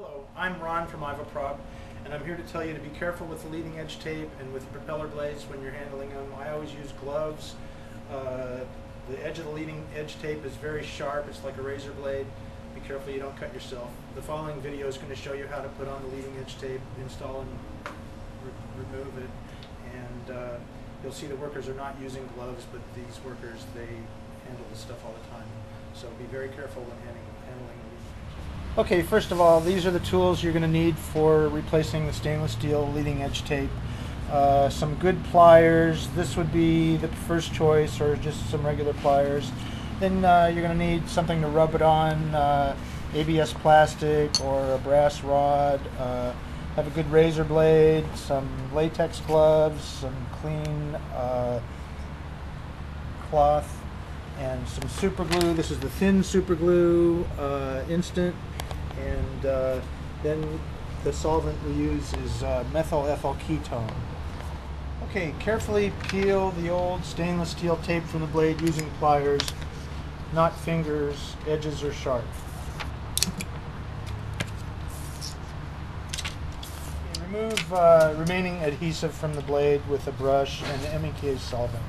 Hello, I'm Ron from Ivoprop, and I'm here to tell you to be careful with the leading edge tape and with the propeller blades when you're handling them. I always use gloves. Uh, the edge of the leading edge tape is very sharp, it's like a razor blade. Be careful you don't cut yourself. The following video is going to show you how to put on the leading edge tape, install and re remove it, and uh, you'll see the workers are not using gloves, but these workers, they handle this stuff all the time. So be very careful when handling, handling the leading edge. Okay, first of all, these are the tools you're going to need for replacing the stainless steel leading edge tape. Uh, some good pliers, this would be the first choice, or just some regular pliers. Then uh, you're going to need something to rub it on, uh, ABS plastic or a brass rod. Uh, have a good razor blade, some latex gloves, some clean uh, cloth, and some super glue. This is the thin super glue, uh, instant, and uh, then the solvent we use is uh, methyl ethyl ketone. Okay, carefully peel the old stainless steel tape from the blade using pliers, not fingers, edges are sharp. Okay, remove uh, remaining adhesive from the blade with a brush and MEK solvent.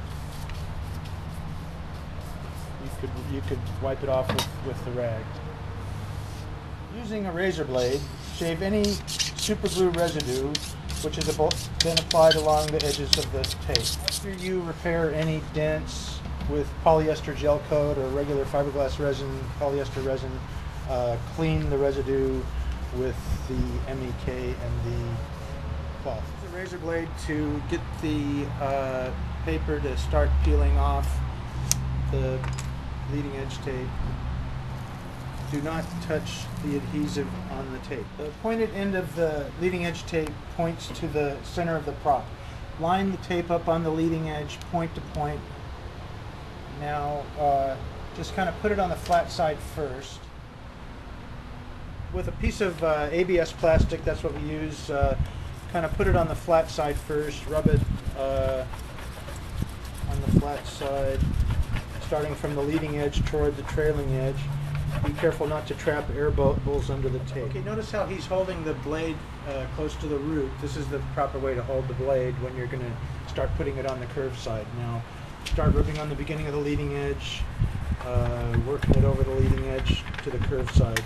You could, you could wipe it off with, with the rag. Using a razor blade, shave any superglue residue which has been applied along the edges of the tape. After you repair any dents with polyester gel coat or regular fiberglass resin, polyester resin, uh, clean the residue with the MEK and the cloth. A razor blade to get the uh, paper to start peeling off the leading edge tape do not touch the adhesive on the tape. The pointed end of the leading edge tape points to the center of the prop. Line the tape up on the leading edge, point to point. Now, uh, just kind of put it on the flat side first. With a piece of uh, ABS plastic, that's what we use, uh, kind of put it on the flat side first, rub it uh, on the flat side, starting from the leading edge toward the trailing edge. Be careful not to trap air bubbles under the tape. Okay, notice how he's holding the blade uh, close to the root. This is the proper way to hold the blade when you're going to start putting it on the curved side. Now, start ripping on the beginning of the leading edge, uh, working it over the leading edge to the curved side.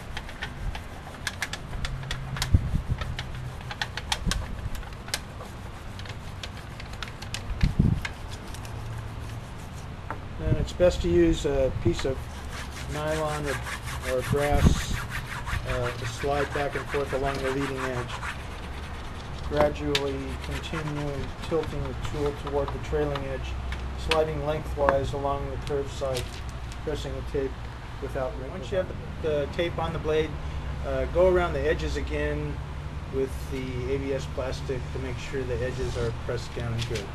And it's best to use a piece of nylon or, or brass uh, to slide back and forth along the leading edge. Gradually continuing tilting the tool toward the trailing edge, sliding lengthwise along the curved side, pressing the tape without wrinkles. Once you have the, the tape on the blade, uh, go around the edges again with the ABS plastic to make sure the edges are pressed down and good.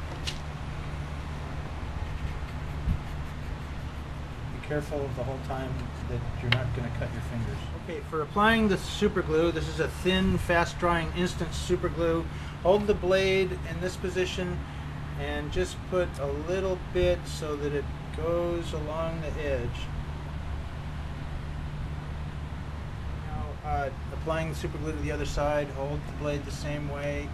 Careful the whole time that you're not going to cut your fingers. Okay, for applying the super glue, this is a thin, fast drying instant super glue. Hold the blade in this position and just put a little bit so that it goes along the edge. Now, uh, applying the super glue to the other side, hold the blade the same way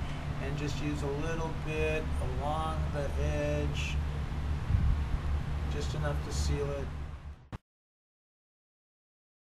and just use a little bit along the edge, just enough to seal it.